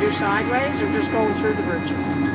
do sideways or just going through the bridge?